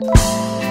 you